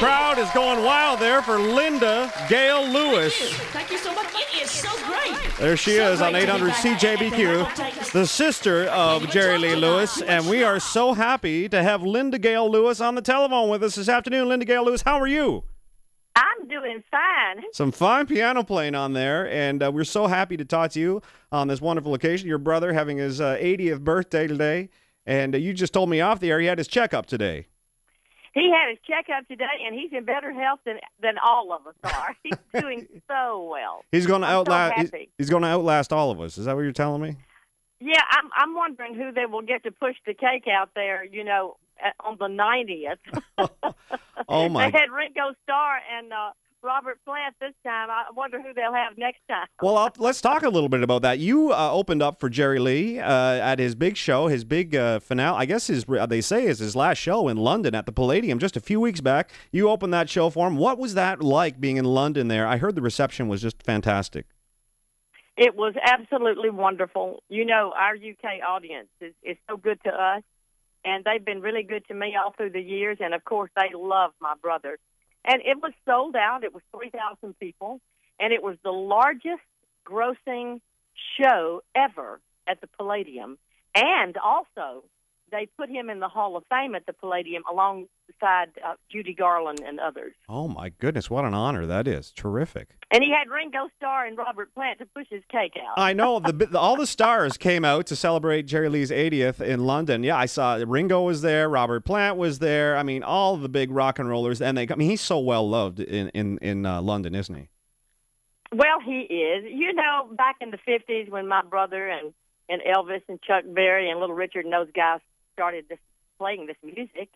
Listen. Crowd is going wild there for Linda Gail Lewis. Thank you so much. It is so great. There she So is on great to be 800 back at the CJBQ, the sister of Jerry Lee Lewis, and we are so happy to have Linda Gail Lewis on the telephone with us this afternoon. Linda Gail Lewis, how are you? I'm doing fine. Some fine piano playing on there, and uh, we're so happy to talk to you on this wonderful occasion. Your brother having his uh, 80th birthday today, and uh, you just told me off the air he had his checkup today. He had his checkup today, and he's in better health than than all of us are. He's doing so well. He's going to so outlast. he's, he's going to outlast all of us. Is that what you're telling me? Yeah, I'm I'm wondering who they will get to push the cake out there. You know, on the 90th. Oh my! They had Ringo Starr and uh, Robert Plant this time. I wonder who they'll have next time. Well, I'll, let's talk a little bit about that. You uh, opened up for Jerry Lee uh, at his big show, his big uh, finale. I guess his they say is his last show in London at the Palladium just a few weeks back. You opened that show for him. What was that like being in London there? I heard the reception was just fantastic. It was absolutely wonderful. You know, our UK audience is, is so good to us, and they've been really good to me all through the years. And of course, they love my brother. And it was sold out. It was 3,000 people, and it was the largest grossing show ever at the Palladium. And also, they put him in the Hall of Fame at the Palladium alongside uh, Judy Garland and others. Oh my goodness, what an honor that is! Terrific. And he had Ringo Starr and Robert Plant to push his cake out. I know the, the all the stars came out to celebrate Jerry Lee's 80th in London. Yeah, I saw Ringo was there, Robert Plant was there. I mean, all the big rock and rollers, and they. I mean, he's so well loved in in in uh, London, isn't he? Well, he is. You know, back in the fifties when my brother and and Elvis and Chuck Berry and Little Richard and those guys started this, playing this music,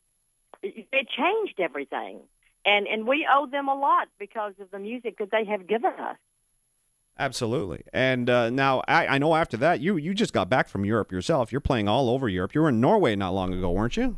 it, it changed everything, and and we owe them a lot because of the music that they have given us. Absolutely. And uh, now I, I know after that you you just got back from Europe yourself. You're playing all over Europe. You were in Norway not long ago, weren't you?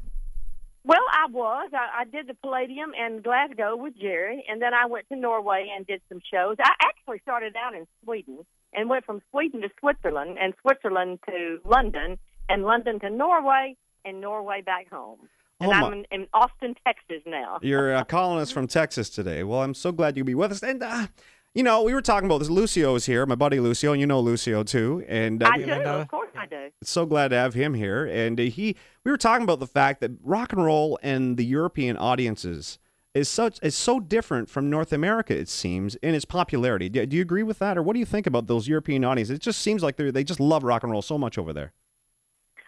Well, I was. I, I did the Palladium in Glasgow with Jerry, and then I went to Norway and did some shows. I actually started out in Sweden and went from Sweden to Switzerland, and Switzerland to London, and London to Norway, and Norway back home. And Oh, I'm in, in Austin, Texas now. You're uh, calling us from Texas today. Well, I'm so glad you could be with us. And uh, you know, we were talking about this. Lucio is here, my buddy Lucio, and you know Lucio too. And uh, I we- do, of course I do. so glad to have him here. And uh, he, we were talking about the fact that rock and roll and the European audiences is such is so different from North America. It seems in its popularity. Do, do you agree with that, or what do you think about those European audiences? It just seems like they they just love rock and roll so much over there.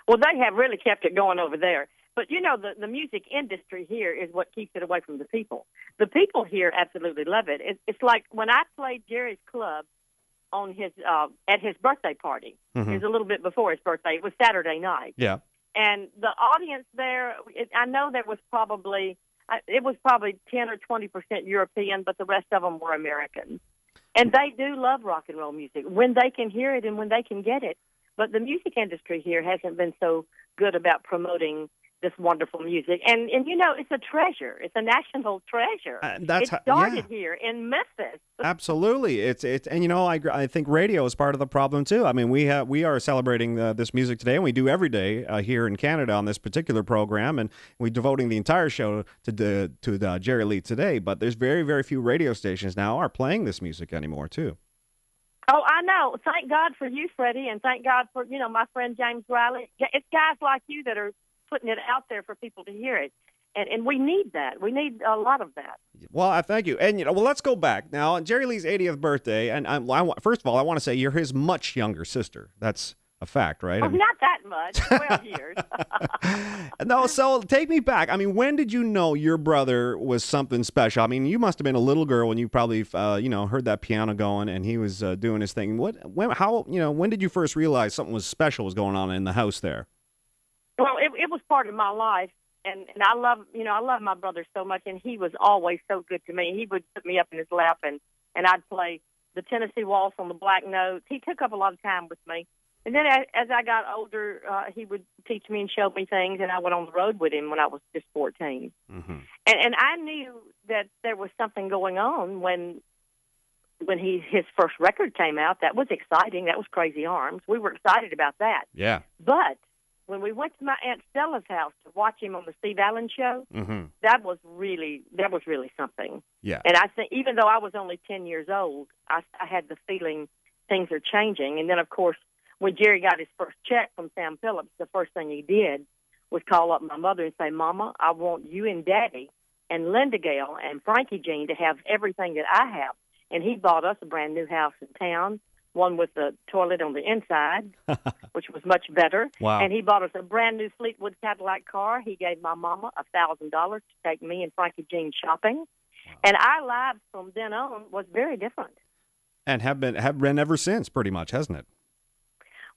Well, they have really kept it going over there. But you know, the the music industry here is what keeps it away from the people. The people here absolutely love it. it it's like when I played Jerry's club on his uh, at his birthday party. Mhm. It was a little bit before his birthday. It was Saturday night, Yeah. and the audience there. It, I know there was probably it was probably ten or twenty percent European, but the rest of them were Americans. And they do love rock and roll music when they can hear it and when they can get it. But the music industry here hasn't been so good about promoting this wonderful music. And and you know, it's a treasure. It's a national treasure. Uh, that's it how- started yeah. here in Memphis. Absolutely, it's it's and you know I, I think radio is part of the problem too. I mean we have we are celebrating uh, this music today, and we do every day uh, here in Canada on this particular program, and we're devoting the entire show to the, to the Jerry Lee today. But there's very very few radio stations now are playing this music anymore too. Oh, I know. Thank God for you, Freddy, and thank God for you know my friend James Riley. It's guys like you that are putting it out there for people to hear it, and and we need that. We need a lot of that. Well, I thank you, and you know, well, let's go back now. Jerry Lee's 80th birthday, and I, I, first of all, I want to say you're his much younger sister. That's a fact, right? I Oh, mean- not that much. Twelve years. no, so take me back. I mean, when did you know your brother was something special? I mean, you must have been a little girl when you probably, uh, you know, heard that piano going and he was uh, doing his thing. What, when, how, you know, when did you first realize something was special was going on in the house there? It, it was part of my life, and and I love you know I love my brother so much, and he was always so good to me. He would put me up in his lap, and and I'd play the Tennessee Waltz on the black notes. He took up a lot of time with me, and then as, as I got older, uh, he would teach me and show me things, and I went on the road with him when I was just fourteen, Mm-hmm. and and I knew that there was something going on when. When he his first record came out, that was exciting. That was Crazy Arms. We were excited about that. Yeah. But when we went to my aunt Stella's house to watch him on the Steve Allen show, hmm that was really that was really something. Yeah. And I think even though I was only ten years old, I, I had the feeling things are changing. And then of course, when Jerry got his first check from Sam Phillips, the first thing he did was call up my mother and say, "Mama, I want you and Daddy and Linda Gail and Frankie Jean to have everything that I have." And he bought us a brand new house in town, one with the toilet on the inside, which was much better. Wow. And he bought us a brand new Fleetwood Cadillac car. He gave my mama a thousand dollars to take me and Frankie Jean shopping. And our lives from then on was very different. And have been have been ever since, pretty much, hasn't it?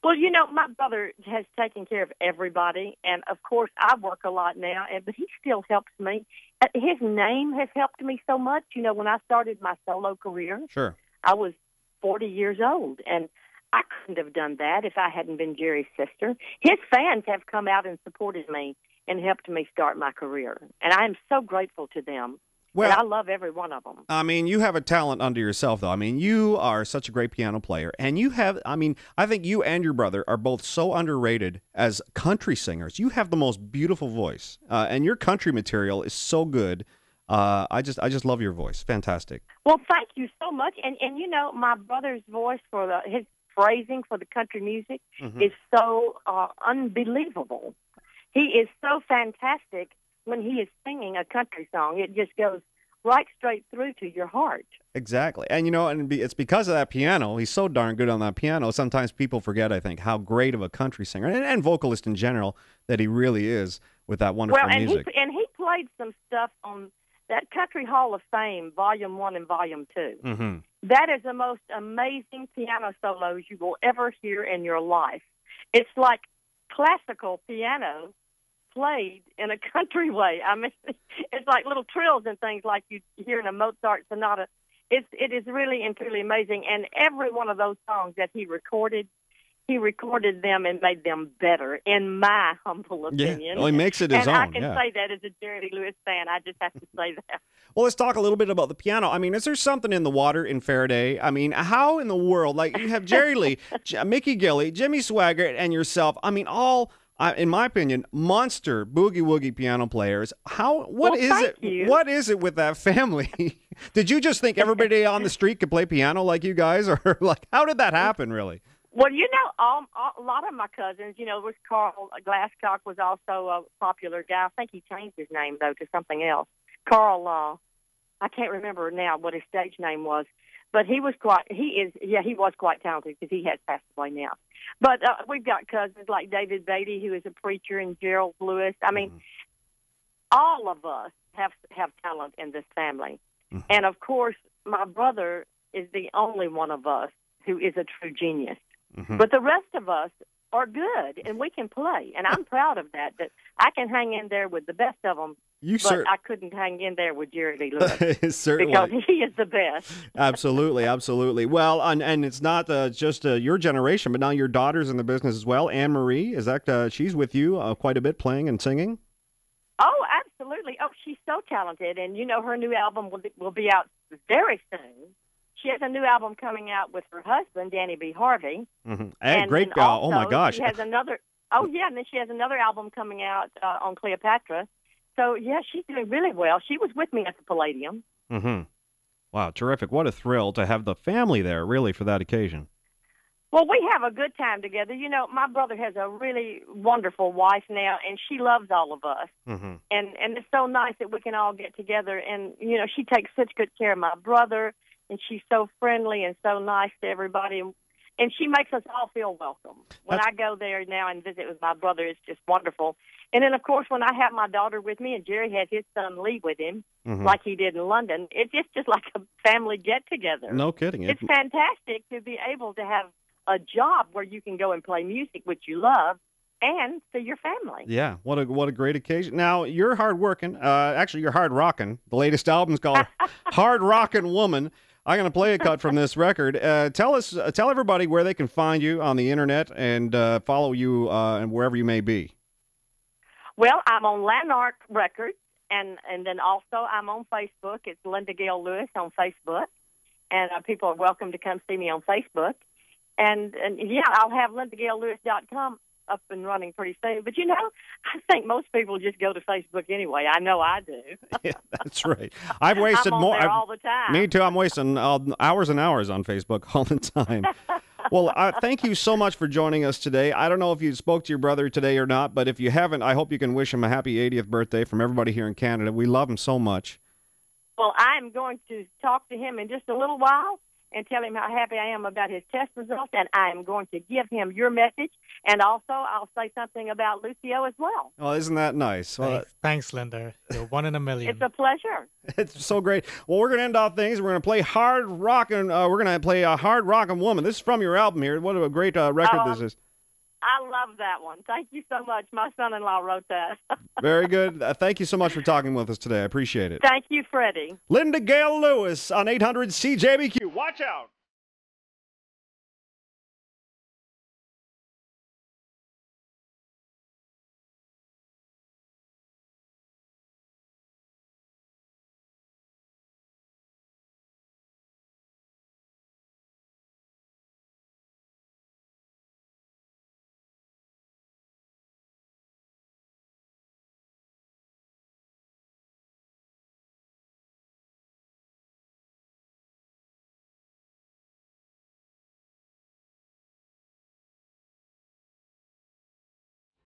Well, you know, my brother has taken care of everybody, and of course, I work a lot now, and but he still helps me. Uh, His name has helped me so much. You know, when I started my solo career, Sure. I was 40 years old, and I couldn't have done that if I hadn't been Jerry's sister. His fans have come out and supported me and helped me start my career, and I am so grateful to them. Well, and I love every one of them. I mean, you have a talent under yourself, though. I mean, you are such a great piano player, and you have. I mean, I think you and your brother are both so underrated as country singers. You have the most beautiful voice, uh, and your country material is so good. Uh, I just, I just love your voice. Fantastic. Well, thank you so much. And and you know, my brother's voice for the his phrasing for the country music Mhm. is so uh, unbelievable. He is so fantastic when he is singing a country song. It just goes right straight through to your heart. Exactly, and you know, and it's because of that piano. He's so darn good on that piano. Sometimes people forget, I think, how great of a country singer and, and vocalist in general that he really is with that wonderful well, and music. he and he played some stuff on that Country Hall of Fame, Volume One and Volume 2 hmm That is the most amazing piano solos you will ever hear in your life. It's like classical piano played in a country way. I mean, it's like little trills and things like you hear in a Mozart sonata. It's it is really and truly amazing. And every one of those songs that he recorded, he recorded them and made them better, in my humble Yeah, opinion. well, he makes it his and I can yeah. say that as a Jerry Lewis fan. I just have to say that. Well, let's talk a little bit about the piano. I mean, is there something in the water in Ferriday? I mean, how in the world? Like you have Jerry Lee, J- Mickey Gilley, Jimmy Swaggart, and yourself. I mean, all. Uh, in my opinion, monster boogie woogie piano players. How? What Well, is it? you. What is it with that family? did you just think everybody on the street could play piano like you guys, or like how did that happen? Really? Well, you know, all, all, a lot of my cousins, you know, was Carl Glasscock was also a popular guy. I think he changed his name though to something else. Carl, uh, I can't remember now what his stage name was, but he was quite. He is, yeah, he was quite talented because he has passed away now. But uh, we've got cousins like David Beatty, who is a preacher, and Gerald Lewis. I mean, all of us have have talent in this family, Mhm. and of course, my brother is the only one of us who is a true genius. Mhm. But the rest of us are good and we can play. And I'm proud of that, that I can hang in there with the best of them, You but cer- I couldn't hang in there with Jerry Lee Lewis certainly. because he is the best. absolutely, absolutely. Well, and, and it's not uh, just uh, your generation, but now your daughter's in the business as well. Anne Marie, is that uh, she's with you uh, quite a bit, playing and singing? Oh, absolutely. Oh, she's so talented. And, you know, her new album will, will be out very soon. She has a new album coming out with her husband, Danny B. Harvey. Mm-hmm. Hey, and great then gal! Oh my gosh! She has another. Oh yeah, and then she has another album coming out uh, on Cleopatra. So yeah, she's doing really well. She was with me at the Palladium. Mm-hmm. Wow, terrific! What a thrill to have the family there, really, for that occasion. Well, we have a good time together. You know, my brother has a really wonderful wife now, and she loves all of us. Mm-hmm. And and it's so nice that we can all get together. And you know, she takes such good care of my brother, and she's so friendly and so nice to everybody. And, and she makes us all feel welcome. When That's- I go there now and visit with my brother, it's just wonderful. And then, of course, when I have my daughter with me, and Jerry has his son Lee with him, Mhm. like he did in London, it's just just like a family get together. No kidding. It- It's fantastic to be able to have a job where you can go and play music, which you love, and see your family. yeah, what a what a great occasion. Now you're hard working. Uh, actually, you're hard rocking. The latest album's called "Hard Rockin' Woman." I'm going to play a cut from this record. Uh, tell us, uh, tell everybody where they can find you on the internet and uh, follow you uh, and wherever you may be. Well, I'm on Lanark Records, and and then also I'm on Facebook. It's Linda Gail Lewis on Facebook, and uh, people are welcome to come see me on Facebook. And and yeah, I'll have LindaGailLewis.com up and running pretty soon. But you know, I think most people just go to Facebook anyway. I know I do. yeah, that's right. I've wasted more. there I've- all the time. Me too. I'm wasting uh, hours and hours on Facebook all the time. well, uh, thank you so much for joining us today. I don't know if you spoke to your brother today or not, but if you haven't, I hope you can wish him a happy 80th birthday from everybody here in Canada. We love him so much. Well, I'm going to talk to him in just a little while and tell him how happy I am about his test results, and I am going to give him your message, and also I'll say something about Lucio as well. Oh, isn't that nice? Well, Thanks, thanks, Linda. You're one in a million. It's a pleasure. It's so great. Well, we're going to end off things. We're going to play hard rock and uh, we're going to play a Hard Rockin' Woman. This is from your album here. What a great uh, record Oh, this is. I love that one. Thank you so much. My son-in-law wrote that. Very good. Uh, thank you so much for talking with us today. I appreciate it. Thank you, Freddy. Linda Gail Lewis on 800 CJBQ. Watch out.